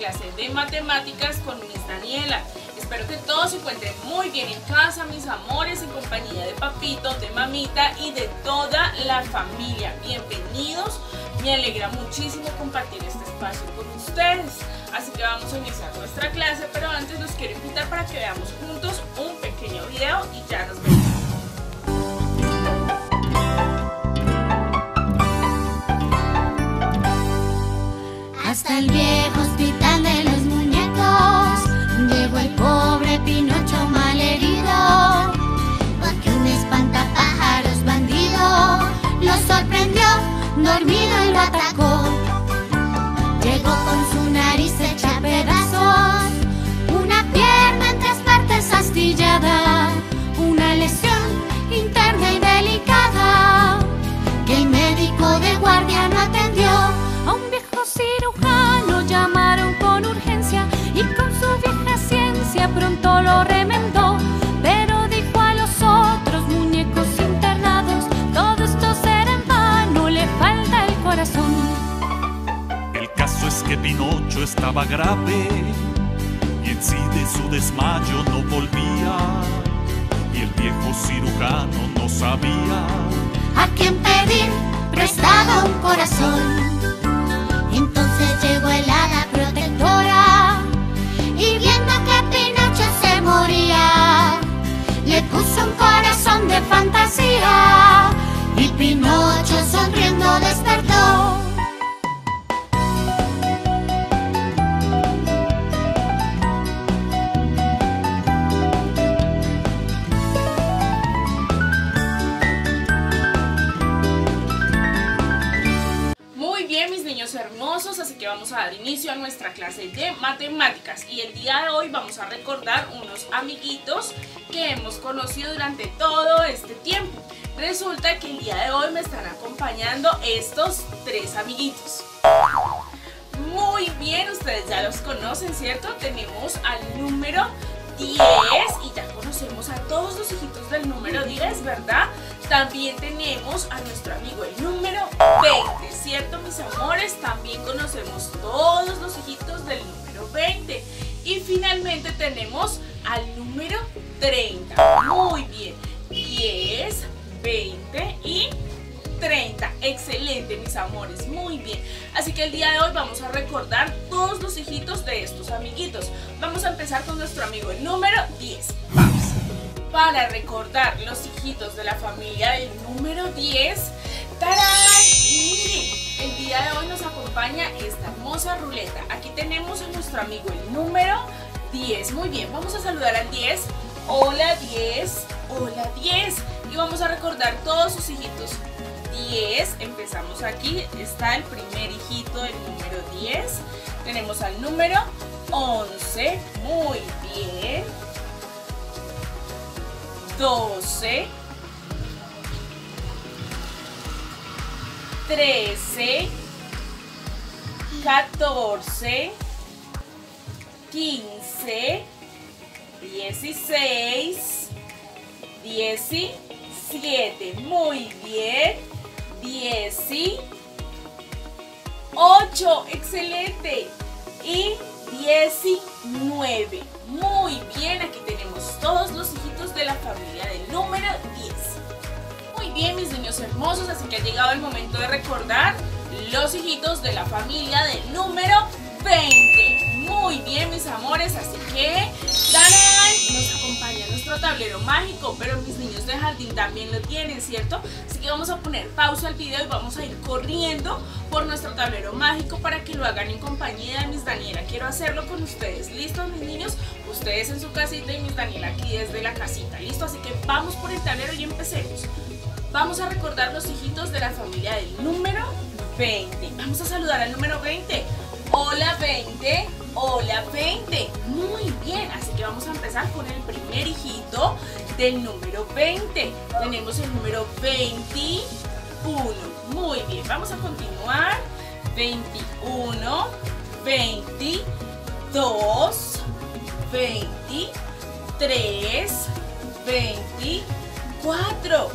clase de matemáticas con Miss Daniela. Espero que todos se encuentren muy bien en casa, mis amores, en compañía de papito, de mamita y de toda la familia. Bienvenidos, me alegra muchísimo compartir este espacio con ustedes. Así que vamos a iniciar nuestra clase, pero antes los quiero invitar para que veamos juntos un pequeño video y ya nos vemos. Hasta el viejo 打过。Estaba grave y en sí de su desmayo no volvía. Y el viejo cirujano no sabía. a quien pedir prestado un corazón. Entonces llegó el hada protectora y viendo que Pinocho se moría, le puso un corazón de fantasía y Pinocho sonriendo despertó. Inicio a nuestra clase de matemáticas. Y el día de hoy vamos a recordar unos amiguitos que hemos conocido durante todo este tiempo. Resulta que el día de hoy me están acompañando estos tres amiguitos. Muy bien, ustedes ya los conocen, ¿cierto? Tenemos al número 10 y ya conocemos a todos los hijitos del número 10, ¿verdad? También tenemos a nuestro amigo el número 20, ¿cierto, mis amores? También conocemos todos los hijitos del número 20. Y finalmente tenemos al número 30. Muy bien. 10, 20 y 30. Excelente, mis amores. Muy bien. Así que el día de hoy vamos a recordar todos los hijitos de estos amiguitos. Vamos a empezar con nuestro amigo el número 10. Para recordar los hijitos de la familia del número 10. ¡Tarán! Miren, el día de hoy nos acompaña esta hermosa ruleta. Aquí tenemos a nuestro amigo el número 10. Muy bien, vamos a saludar al 10. Hola 10. Hola 10. Y vamos a recordar todos sus hijitos. 10, empezamos aquí, está el primer hijito del número 10, tenemos al número 11, muy bien, 12, 13, 14, 15, 16, 17, muy bien, 18, excelente, y 19, muy bien, aquí tenemos todos los de la familia del número 10. Muy bien, mis niños hermosos, así que ha llegado el momento de recordar los hijitos de la familia del número 20. Muy bien, mis amores, así que ¡tarán! nos acompaña nuestro tablero mágico, pero mis niños de jardín también lo tienen, ¿cierto? Así que vamos a poner pausa al video y vamos a ir corriendo por nuestro tablero mágico para que lo hagan en compañía de Miss Daniela. Quiero hacerlo con ustedes, ¿listos, mis niños? Ustedes en su casita y Miss Daniela aquí desde la casita, ¿listo? Así que vamos por el tablero y empecemos. Vamos a recordar los hijitos de la familia del número 20. Vamos a saludar al número 20. Hola 20, hola 20. Muy bien, así que vamos a empezar con el primer hijito del número 20. Tenemos el número 21. Muy bien, vamos a continuar. 21, 22, 23, 24,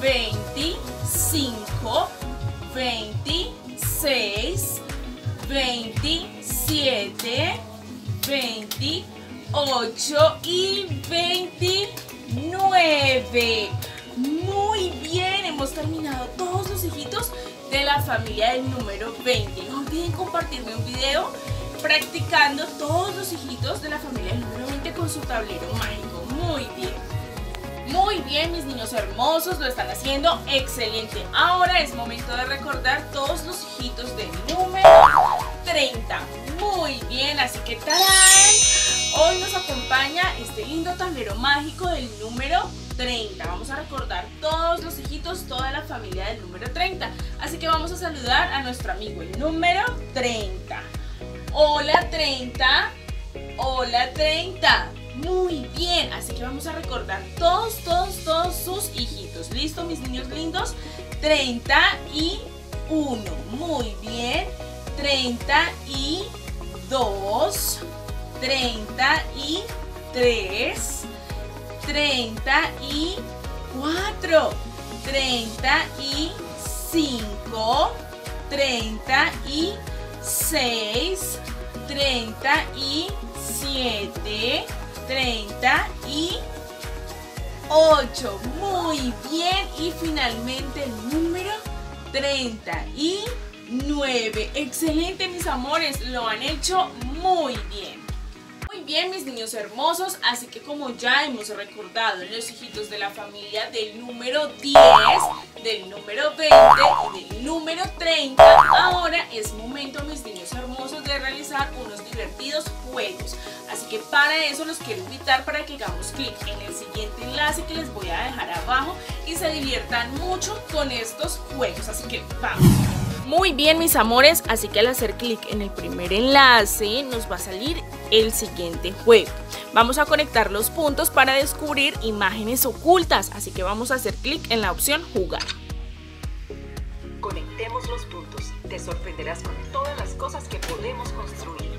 25, 26, 27, 7, 28 y 29. Muy bien, hemos terminado todos los hijitos de la familia del número 20. No olviden compartirme un video practicando todos los hijitos de la familia del número 20 con su tablero mágico. Muy bien. Muy bien, mis niños hermosos, lo están haciendo excelente. Ahora es momento de recordar todos los hijitos del número 30. Muy bien, así que ¡tarán! Hoy nos acompaña este lindo tablero mágico del número 30. Vamos a recordar todos los hijitos, toda la familia del número 30. Así que vamos a saludar a nuestro amigo el número 30. Hola 30. Hola 30. Muy bien, así que vamos a recordar todos, todos, todos sus hijitos. ¿Listo, mis niños lindos? 31. Muy bien. 32. 33. 34. 35. 36. 37. 38. Muy bien. Y finalmente el número 39. Excelente, mis amores. Lo han hecho muy bien. Muy bien, mis niños hermosos. Así que como ya hemos recordado los hijitos de la familia del número 10, del número 20 y del número 30, ahora es momento, mis niños hermosos, de realizar unos divertidos juegos. Así que para eso los quiero invitar para que hagamos clic en el siguiente enlace que les voy a dejar abajo y se diviertan mucho con estos juegos. Así que vamos. Muy bien mis amores, así que al hacer clic en el primer enlace nos va a salir el siguiente juego. Vamos a conectar los puntos para descubrir imágenes ocultas, así que vamos a hacer clic en la opción jugar. Conectemos los puntos, te sorprenderás con todas las cosas que podemos construir.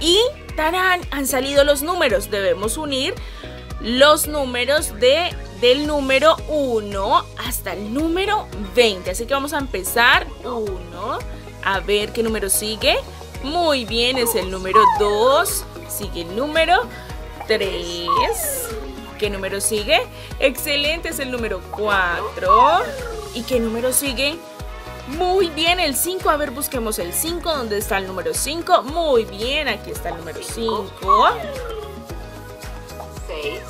Y ¡tarán! Han salido los números. Debemos unir los números de, del número 1 hasta el número 20. Así que vamos a empezar. 1. A ver qué número sigue. Muy bien, es el número 2. Sigue el número 3. ¿Qué número sigue? Excelente, es el número 4. ¿Y qué número sigue? Muy bien, el 5. A ver, busquemos el 5. ¿Dónde está el número 5? Muy bien, aquí está el número 5. 6,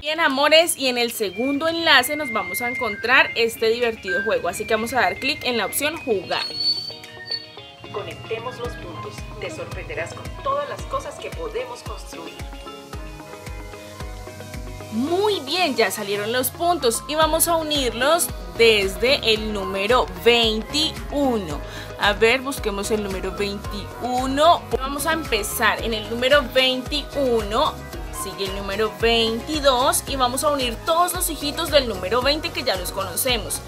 Bien, amores, y en el segundo enlace nos vamos a encontrar este divertido juego. Así que vamos a dar clic en la opción jugar. conectemos los puntos, te sorprenderás con todas las cosas que podemos construir. Muy bien, ya salieron los puntos y vamos a unirlos desde el número 21. A ver, busquemos el número 21. Vamos a empezar en el número 21. Sigue el número 22 y vamos a unir todos los hijitos del número 20 que ya los conocemos.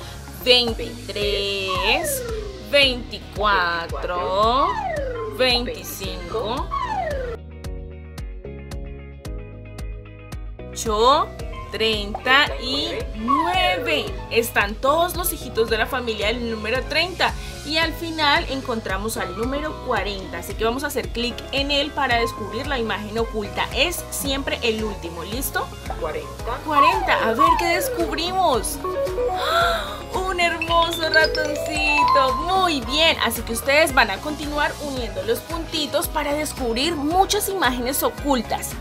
23, 24, 25, 8, 39. Están todos los hijitos de la familia del número 30 y al final encontramos al número 40. Así que vamos a hacer clic en él para descubrir la imagen oculta. Es siempre el último, ¿listo? 40, 40. A ver qué descubrimos. ¡Ah! Un hermoso ratoncito. Muy bien. Así que ustedes van a continuar uniendo los puntitos para descubrir muchas imágenes ocultas.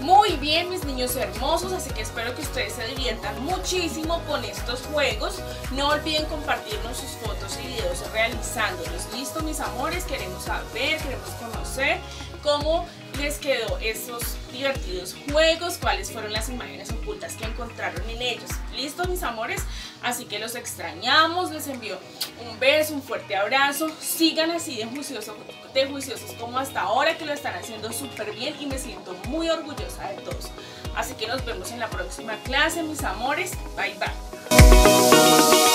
Muy bien, mis niños hermosos, así que espero que ustedes se diviertan muchísimo con estos juegos. No olviden compartirnos sus fotos y videos realizándolos. ¿Listo, mis amores? Queremos saber, queremos conocer cómo les quedó esos divertidos juegos, cuáles fueron las imágenes ocultas que encontraron en ellos. ¿Listo, mis amores? Así que los extrañamos, les envío un beso, un fuerte abrazo. Sigan así de juiciosos, de juiciosos como hasta ahora, que lo están haciendo súper bien y me siento muy orgullosa de todos. Así que nos vemos en la próxima clase, mis amores. Bye, bye.